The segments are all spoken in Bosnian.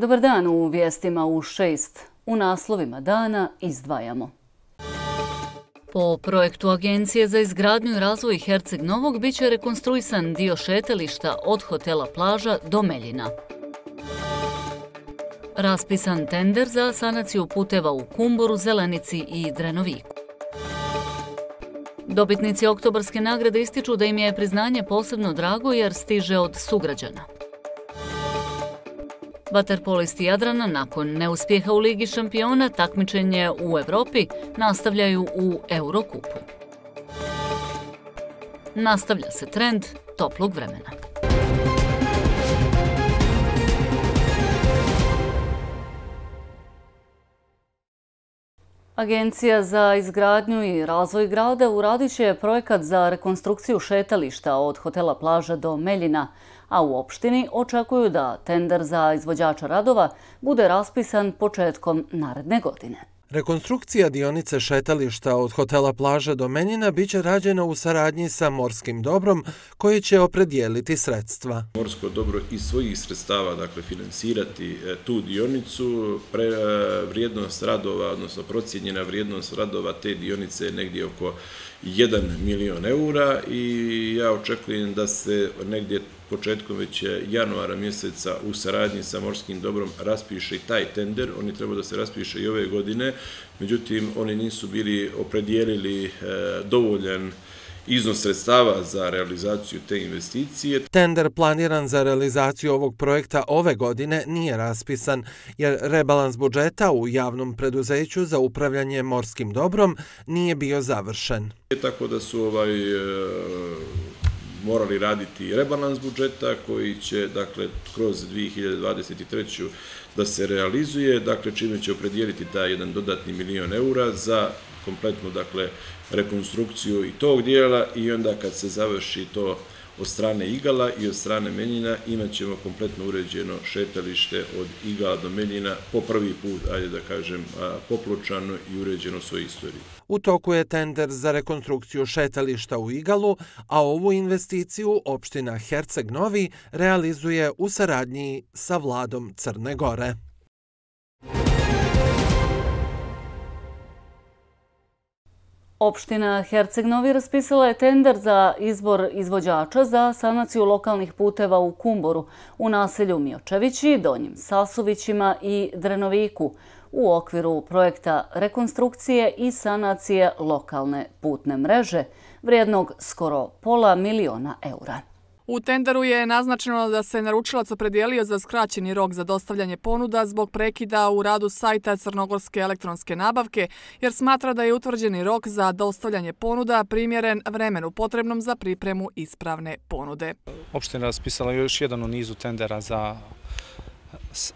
Dobar dan u vijestima u šest. U naslovima dana izdvajamo. Po projektu Agencije za izgradnju i razvoj Herceg Novog biće rekonstruisan dio šetelišta od hotela Plaža do Meljina. Raspisan tender za sanaciju puteva u Kumboru, Zelenici i Drenoviku. Dobitnici oktobarske nagrade ističu da im je priznanje posebno drago jer stiže od sugrađana. Vaterpolisti Jadrana nakon neuspjeha u Ligi šampiona takmičenje u Evropi nastavljaju u Eurokupu. Nastavlja se trend toplog vremena. Agencija za izgradnju i razvoj grada uradit će projekat za rekonstrukciju šetališta od hotela Plaža do Meljina, a u opštini očekuju da tender za izvođača radova bude raspisan početkom naredne godine. Rekonstrukcija dionice šetališta od hotela Plaža do Menjina biće rađena u saradnji sa Morskim dobrom koji će opredijeliti sredstva. Morsko dobro iz svojih sredstava dakle, finansirati e, tu dionicu. Pre, e, vrijednost radova, odnosno procijenjena vrijednost radova te dionice je negdje oko 1 milion eura i ja očekujem da se negdje početkom već januara mjeseca u saradnji sa Morskim dobrom raspiše i taj tender. Oni treba da se raspiše i ove godine, međutim oni nisu bili opredijelili e, dovoljan iznos sredstava za realizaciju te investicije. Tender planiran za realizaciju ovog projekta ove godine nije raspisan, jer rebalans budžeta u javnom preduzeću za upravljanje morskim dobrom nije bio završen. Tako da su ovaj e, morali raditi rebalans budžeta koji će dakle kroz 2023. da se realizuje, dakle čime će opredijeliti taj jedan dodatni milion eura za kompletnu dakle rekonstrukciju i tog dijela i onda kad se završi to od strane Igala i od strane Menjina imat ćemo kompletno uređeno šetalište od Igala do Menjina po prvi put, ajde da kažem, popločano i uređeno svoj istoriji. U toku je tender za rekonstrukciju šetališta u Igalu, a ovu investiciju opština Herceg Novi realizuje u saradnji sa vladom Crne Gore. Opština Herceg Novi raspisala je tender za izbor izvođača za sanaciju lokalnih puteva u Kumboru, u naselju Miočevići, Donjim Sasovićima i Drenoviku u okviru projekta rekonstrukcije i sanacije lokalne putne mreže vrijednog skoro pola miliona eura. U tenderu je naznačeno da se naručilac opredijelio za skraćeni rok za dostavljanje ponuda zbog prekida u radu sajta Crnogorske elektronske nabavke, jer smatra da je utvrđeni rok za dostavljanje ponuda primjeren vremenu potrebnom za pripremu ispravne ponude. Opština je raspisala još jedan u nizu tendera za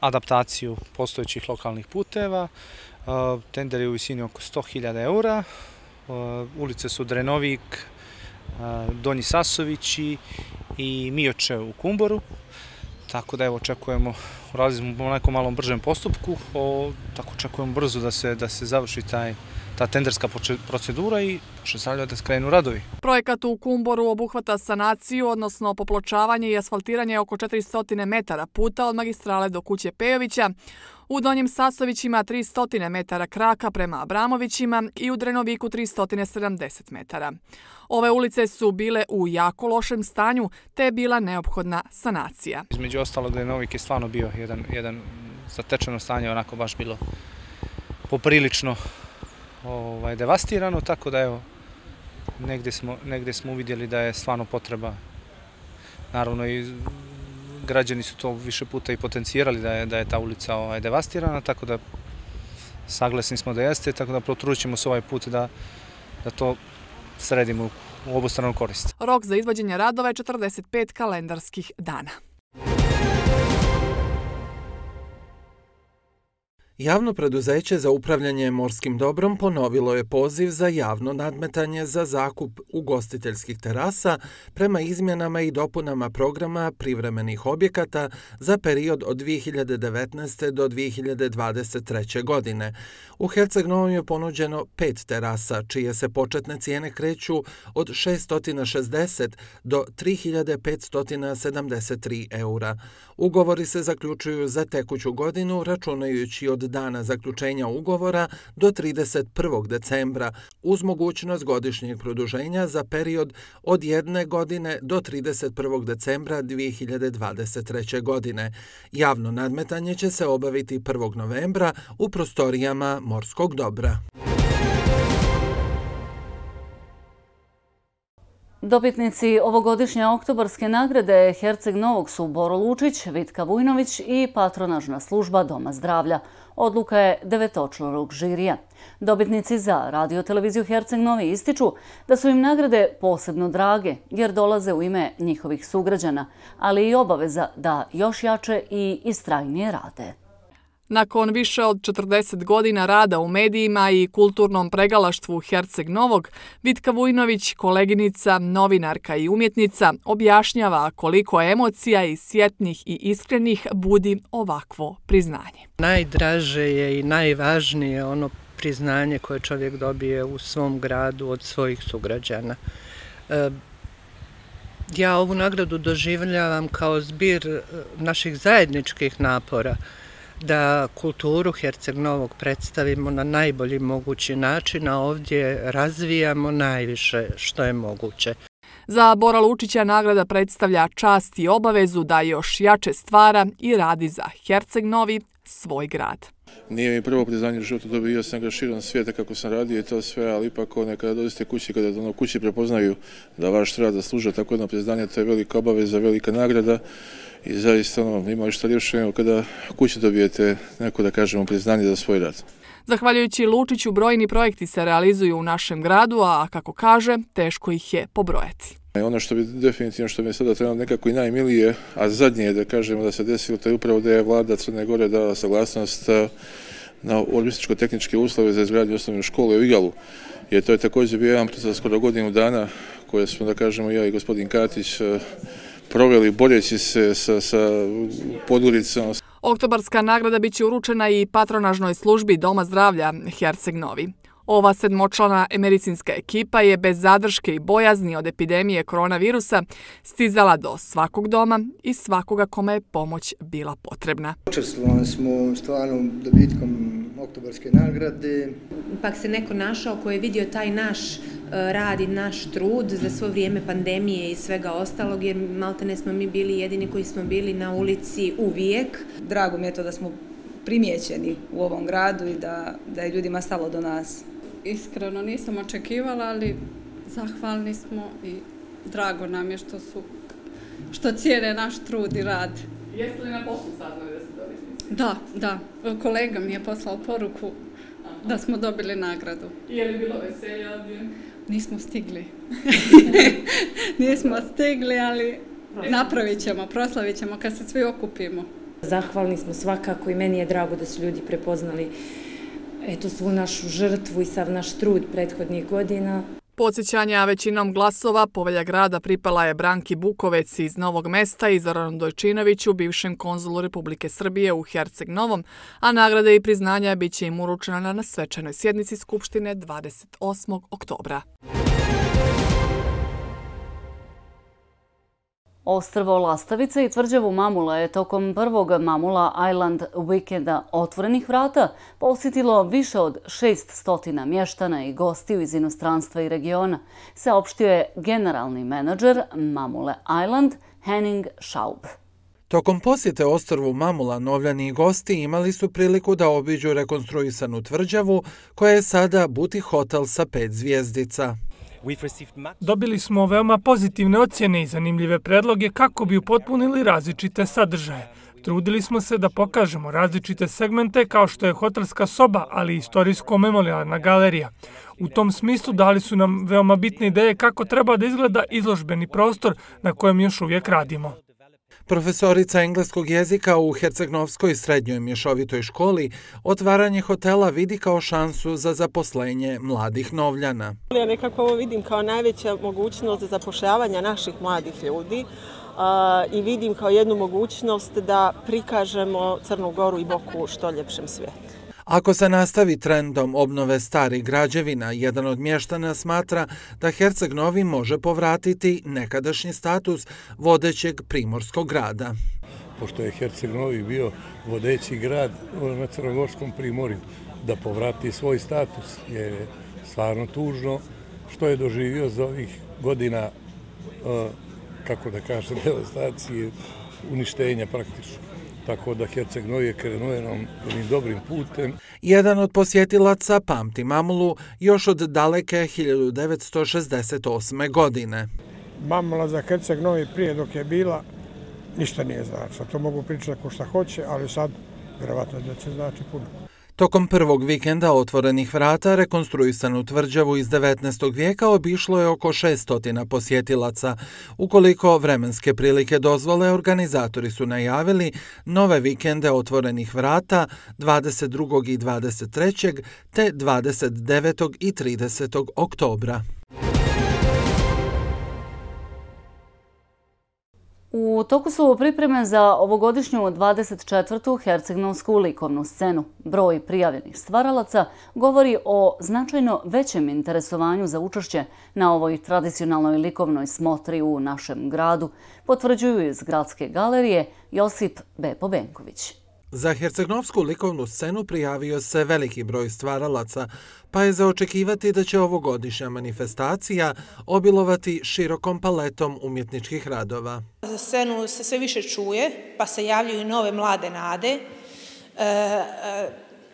adaptaciju postojećih lokalnih puteva. E, tender je u visini oko 100.000 eura. E, ulice su Drenovik, e, Donji Sasovići i Mioče u Kumboru. Tako da evo očekujemo, razlizimo u nekom malom bržem postupku, o, tako očekujemo brzo da se, da se završi taj, ta tenderska procedura i pošestavlja da skrenu radovi. Projekat u Kumboru obuhvata sanaciju, odnosno popločavanje i asfaltiranje oko 400 metara puta od magistrale do kuće Pejovića, U Donjem Sasovićima 300 metara kraka prema Abramovićima i u Drenoviku 370 metara. Ove ulice su bile u jako lošem stanju, te je bila neophodna sanacija. Između ostalo Drenovik je stvarno bio jedan, jedan zatečeno stanje, onako baš bilo poprilično ovaj, devastirano, tako da evo, negde smo, negde smo uvidjeli da je stvarno potreba Naravno i građani su to više puta i potencijirali da je, da je ta ulica ovaj, devastirana, tako da saglasni smo da jeste, tako da protrudit ćemo se ovaj put da, da to sredimo u obostranu korist. Rok za izvođenje radova je 45 kalendarskih dana. Javno preduzeće za upravljanje morskim dobrom ponovilo je poziv za javno nadmetanje za zakup ugostiteljskih terasa prema izmjenama i dopunama programa privremenih objekata za period od 2019. do 2023. godine. U Herceg Novom je ponuđeno pet terasa, čije se početne cijene kreću od 660 do 3573 eura. Ugovori se zaključuju za tekuću godinu, računajući od dana zaključenja ugovora do 31. decembra, uz mogućnost godišnjeg produženja za period od jedne godine do 31. decembra 2023. godine. Javno nadmetanje će se obaviti 1. novembra u prostorijama Morskog dobra. Dobitnici ovogodišnje oktobarske nagrade Herceg Novog su Boro Lučić, Vitka Vujnović i patronažna služba Doma zdravlja. Odluka je devetočlorog žirija. Dobitnici za radioteleviziju Herceg Novi ističu da su im nagrade posebno drage jer dolaze u ime njihovih sugrađana, ali i obaveza da još jače i istrajnije rade. Nakon više od 40 godina rada u medijima i kulturnom pregalaštvu Herceg Novog, Vitka Vujnović, koleginica, novinarka i umjetnica, objašnjava koliko emocija i sjetnih i iskrenih budi ovakvo priznanje. Najdraže je i najvažnije ono priznanje koje čovjek dobije u svom gradu od svojih sugrađana. E, ja ovu nagradu doživljavam kao zbir e, naših zajedničkih napora, da kulturu Herceg Novog predstavimo na najbolji mogući način, a ovdje razvijamo najviše što je moguće. Za Bora Lučića nagrada predstavlja čast i obavezu da još jače stvara i radi za Herceg Novi svoj grad. Nije mi prvo priznanje u životu dobio sam ga širom svijeta kako sam radio i to sve, ali ipak one kada dolazite kući, kada ono kući prepoznaju da vaš rad zasluža tako jedno priznanje, to je velika obaveza, velika nagrada i zaista ono, ima što ljepše nego kada kući dobijete neko da kažemo priznanje za svoj rad. Zahvaljujući Lučiću, brojni projekti se realizuju u našem gradu, a kako kaže, teško ih je pobrojati. E, ono što bi definitivno što mi je sada trenutno nekako i najmilije, a zadnje je da kažemo da se desilo, to je upravo da je vlada Crne Gore dala saglasnost e, na urbanističko-tehničke uslove za izgradnju osnovne škole u Igalu. Jer to je također bio jedan proces skoro godinu dana koje smo, da kažemo, ja i gospodin Katić e, proveli boljeći se sa, sa poduricom. Oktobarska nagrada biće uručena i patronažnoj službi Doma zdravlja Herceg Novi. Ova sedmočlana medicinska ekipa je bez zadrške i bojazni od epidemije koronavirusa stizala do svakog doma i svakoga kome je pomoć bila potrebna. Učestvovali smo stvarno dobitkom oktobarske nagrade. Pak se neko našao koji je vidio taj naš e, rad i naš trud za svo vrijeme pandemije i svega ostalog, jer malte ne smo mi bili jedini koji smo bili na ulici uvijek. Drago mi je to da smo primijećeni u ovom gradu i da, da je ljudima stalo do nas iskreno nisam očekivala, ali zahvalni smo i drago nam je što su što cijene naš trud i rad. Jeste li na poslu saznali da ste dobili? Da, da. Kolega mi je poslao poruku da smo dobili nagradu. I je li bilo veselja ovdje? Nismo stigli. Nismo stigli, ali napravit ćemo, proslavit ćemo kad se svi okupimo. Zahvalni smo svakako i meni je drago da su ljudi prepoznali eto svu našu žrtvu i sav naš trud prethodnih godina. Podsjećanja većinom glasova povelja grada pripala je Branki Bukovec iz Novog mesta i Zoranu Dojčinoviću, bivšem konzulu Republike Srbije u Herceg Novom, a nagrade i priznanja biće im uručena na svečanoj sjednici Skupštine 28. oktobra. Ostrvo Lastavica i tvrđavu Mamula je tokom prvog Mamula Island Weekenda otvorenih vrata posjetilo više od 600 mještana i gostiju iz inostranstva i regiona, saopštio je generalni menadžer Mamule Island Henning Schaub. Tokom posjete ostrvu Mamula novljani i gosti imali su priliku da obiđu rekonstruisanu tvrđavu koja je sada buti hotel sa pet zvijezdica. Dobili smo veoma pozitivne ocjene i zanimljive predloge kako bi upotpunili različite sadržaje. Trudili smo se da pokažemo različite segmente kao što je hotelska soba, ali i istorijsko-memorialna galerija. U tom smislu dali su nam veoma bitne ideje kako treba da izgleda izložbeni prostor na kojem još uvijek radimo. Profesorica engleskog jezika u Hercegnovskoj srednjoj mješovitoj školi otvaranje hotela vidi kao šansu za zaposlenje mladih novljana. Ja nekako ovo vidim kao najveća mogućnost za zapošljavanje naših mladih ljudi i vidim kao jednu mogućnost da prikažemo Crnu Goru i Boku što ljepšem svijetu. Ako se nastavi trendom obnove starih građevina, jedan od mještana smatra da Herceg Novi može povratiti nekadašnji status vodećeg primorskog grada. Pošto je Herceg Novi bio vodeći grad na Crnogorskom primorju, da povrati svoj status je stvarno tužno što je doživio za ovih godina, e, kako da kažem, devastacije, uništenja praktično tako da Herceg Novi krenuo jednom jednim dobrim putem. Jedan od posjetilaca pamti Mamulu još od daleke 1968. godine. Mamula za Herceg Novi prije dok je bila, ništa nije znači. To mogu pričati ako šta hoće, ali sad, vjerovatno, da će znači puno. Tokom prvog vikenda otvorenih vrata rekonstruisanu tvrđavu iz 19. vijeka obišlo je oko 600 posjetilaca. Ukoliko vremenske prilike dozvole, organizatori su najavili nove vikende otvorenih vrata 22. i 23. te 29. i 30. oktobra. U toku su pripreme za ovogodišnju 24. Hercegnovsku likovnu scenu. Broj prijavljenih stvaralaca govori o značajno većem interesovanju za učešće na ovoj tradicionalnoj likovnoj smotri u našem gradu, potvrđuju iz Gradske galerije Josip Bepo Benković. Za Hercegnovsku likovnu scenu prijavio se veliki broj stvaralaca, pa je zaočekivati da će ovogodišnja manifestacija obilovati širokom paletom umjetničkih radova. Za scenu se sve više čuje, pa se javljaju nove mlade nade. E, e,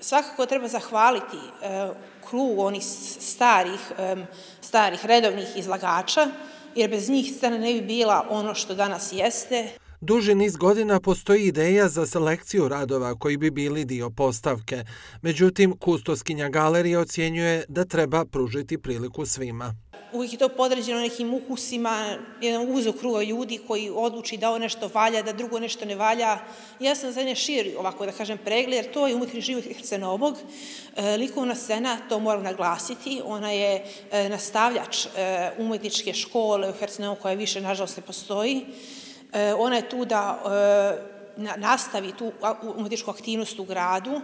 svakako treba zahvaliti e, krug onih starih, e, starih redovnih izlagača, jer bez njih scena ne bi bila ono što danas jeste. Duži niz godina postoji ideja za selekciju radova koji bi bili dio postavke. Međutim, kustoskinja galerije ocjenjuje da treba pružiti priliku svima. Uvijek je to podređeno nekim ukusima, jedan uzok kruga ljudi koji odluči da ovo nešto valja, da drugo nešto ne valja. Ja sam za nje širi, ovako da kažem, pregled, jer to je umjetni život Hercenovog. E, likovna scena, to moram naglasiti, ona je e, nastavljač e, umjetničke škole u Hercenovu koja više, nažalost, ne postoji. E, ona je tu da e, nastavi tu umjetničku aktivnost u gradu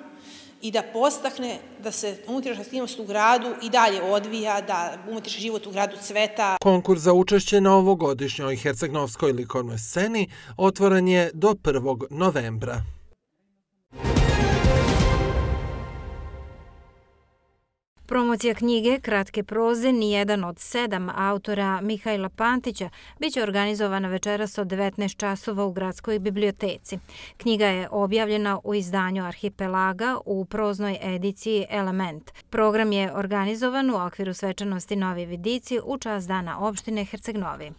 i da postakne da se umjetnička aktivnost u gradu i dalje odvija, da umjetnički život u gradu cveta. Konkurs za učešće na ovogodišnjoj Hercegnovskoj likovnoj sceni otvoren je do 1. novembra. Promocija knjige Kratke proze ni jedan od sedam autora Mihajla Pantića biće organizovana večeras od 19 časova u Gradskoj biblioteci. Knjiga je objavljena u izdanju Arhipelaga u proznoj ediciji Element. Program je organizovan u okviru svečanosti Novi Vidici u čas dana opštine Herceg Novi.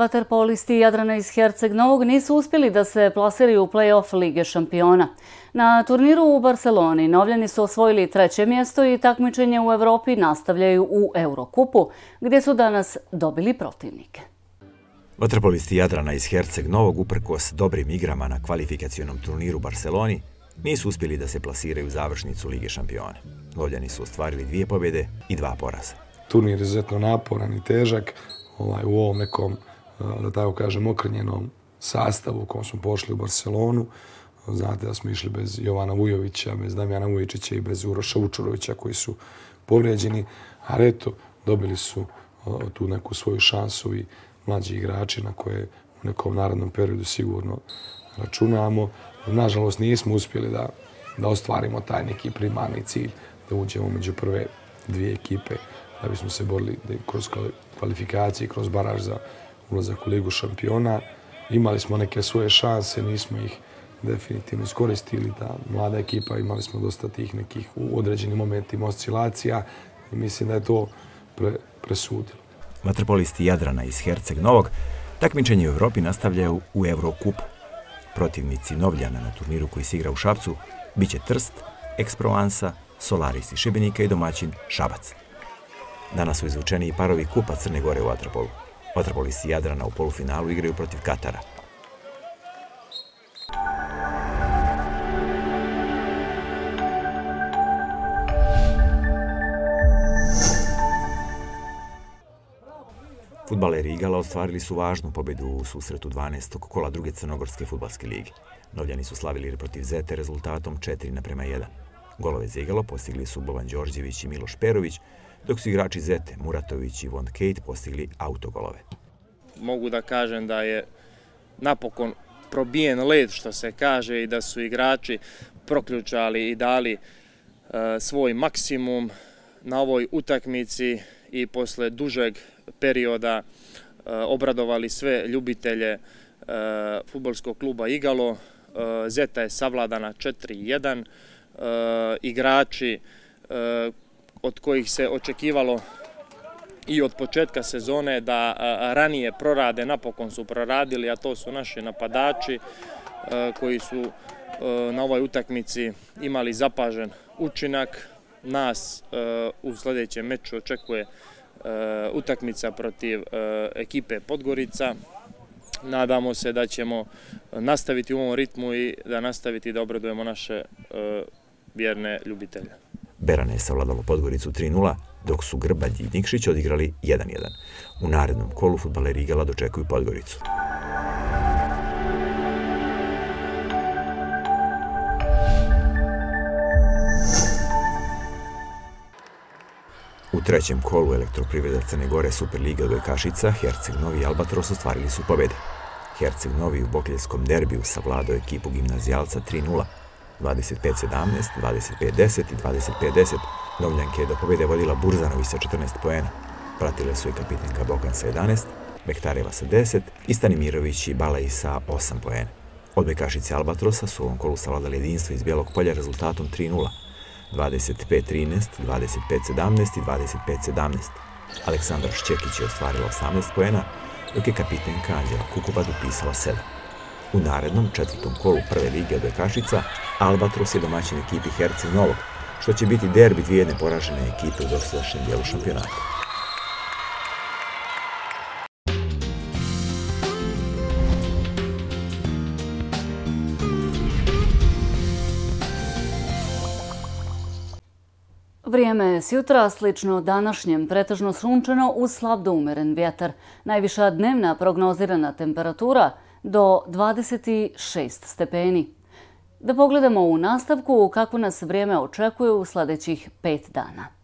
Vaterpolisti Jadrana iz Herceg Novog nisu uspjeli da se plasiraju u play-off Lige šampiona. Na turniru u Barceloni novljani su osvojili treće mjesto i takmičenje u Evropi nastavljaju u Eurokupu, gdje su danas dobili protivnike. Vaterpolisti Jadrana iz Herceg Novog uprkos dobrim igrama na kvalifikacijonom turniru u Barceloni nisu uspjeli da se plasiraju u završnicu Lige šampiona. Novljani su ostvarili dvije pobjede i dva poraza. Turnir je izuzetno naporan i težak ovaj, u ovom nekom da tako kažem, okrnjenom sastavu u kom smo pošli u Barcelonu. Znate da smo išli bez Jovana Vujovića, bez Damjana Vujičića i bez Uroša Učurovića koji su povrijeđeni. A eto, dobili su tu neku svoju šansu i mlađi igrači na koje u nekom narodnom periodu sigurno računamo. Nažalost, nismo uspjeli da, da ostvarimo taj neki primarni cilj, da uđemo među prve dvije ekipe, da bismo se borili kroz kvalifikacije, kroz baraž za ulazak u Ligu šampiona. Imali smo neke svoje šanse, nismo ih definitivno iskoristili. Ta mlada ekipa, imali smo dosta tih nekih u određenim momentima oscilacija i mislim da je to pre, presudilo. Vaterpolisti Jadrana iz Herceg Novog takmičenje u Evropi nastavljaju u Eurokupu. Protivnici Novljana na turniru koji se igra u Šapcu biće Trst, Eksprovansa Solaris i Šibenika i domaćin Šabac. Danas su izvučeni parovi Kupa Crne Gore u Atropolu. Vatropolisti Jadrana u polufinalu igraju protiv Katara. Futbaleri Igala ostvarili su važnu pobedu u susretu 12. kola druge Crnogorske futbalske lige. Novljani su slavili protiv Zete rezultatom 4 naprema 1. Golove za Igalo postigli su Boban Đorđević i Miloš Perović, dok su igrači Zete, Muratović i Von Kate postigli autogolove. Mogu da kažem da je napokon probijen led, što se kaže, i da su igrači proključali i dali e, svoj maksimum na ovoj utakmici i posle dužeg perioda e, obradovali sve ljubitelje e, futbolskog kluba Igalo. E, Zeta je savladana 4-1. Igrači od kojih se očekivalo i od početka sezone da ranije prorade, napokon su proradili, a to su naši napadači koji su na ovoj utakmici imali zapažen učinak. Nas u sljedećem meču očekuje utakmica protiv ekipe Podgorica. Nadamo se da ćemo Berane je savladalo Podgoricu 3-0, dok su Grbadj i Nikšić odigrali 1-1. U narednom kolu futbaleri Igala dočekuju Podgoricu. U trećem kolu elektroprivreda Crne Gore Superliga Dojkašica, Herceg Novi i Albatros ostvarili su pobede. Herceg Novi u Bokeljskom derbiju savladao ekipu gimnazijalca 3-0, 25-17, 25-10 i 25-10. Novljanke je do pobjede vodila Burzanovi sa 14 poena. Pratile su i kapitenka Bokan sa 11, Bektareva sa 10 i Stanimirović i Balaj sa 8 poena. Odbekašice Albatrosa su u ovom kolu savladali jedinstvo iz Bijelog polja rezultatom 3-0, 25-13, 25-17 i 25-17. Aleksandra Šćekić je ostvarila 18 poena, dok je kapitenka Anđela Kukubad upisala 7. U narednom četvrtom kolu prve lige od Bekašica, Albatros je domaćin ekipi Herci Novog, što će biti derbi dvije neporažene ekipe u dosadašnjem dijelu šampionata. Vrijeme je s jutra, slično današnjem, pretežno sunčeno uz slab do umeren vjetar. Najviša dnevna prognozirana temperatura – do 26 stepeni. Da pogledamo u nastavku kako nas vrijeme očekuje u sljedećih pet dana.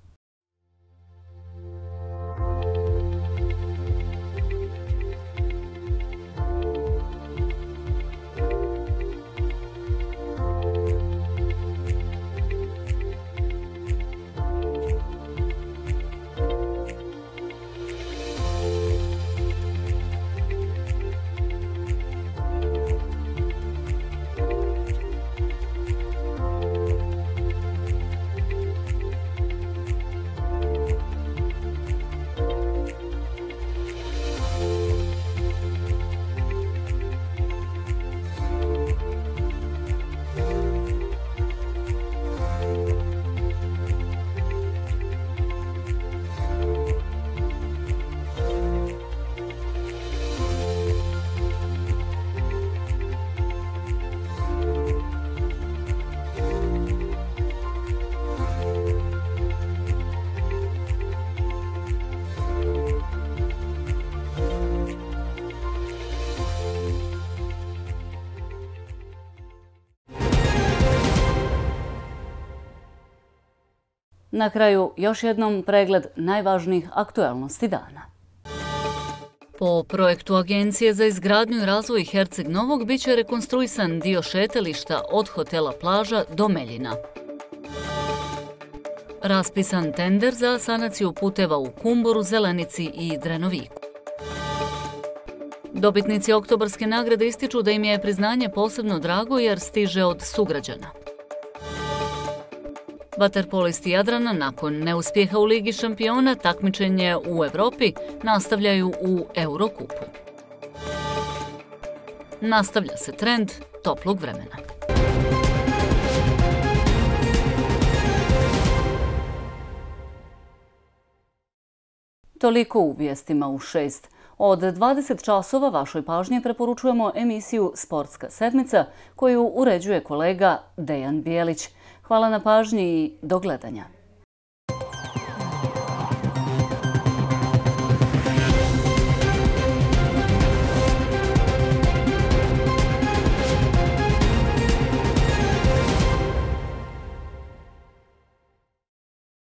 Na kraju još jednom pregled najvažnijih aktualnosti dana. Po projektu Agencije za izgradnju i razvoj Herceg Novog biće rekonstruisan dio šetelišta od hotela Plaža do Meljina. Raspisan tender za sanaciju puteva u Kumboru, Zelenici i Drenoviku. Dobitnici oktobarske nagrade ističu da im je priznanje posebno drago jer stiže od sugrađana. Vaterpolisti Jadrana nakon neuspjeha u Ligi šampiona takmičenje u Evropi nastavljaju u Eurokupu. Nastavlja se trend toplog vremena. Toliko u vijestima u šest. Od 20 časova vašoj pažnje preporučujemo emisiju Sportska sedmica koju uređuje kolega Dejan Bijelić Hvala na pažnji i do gledanja.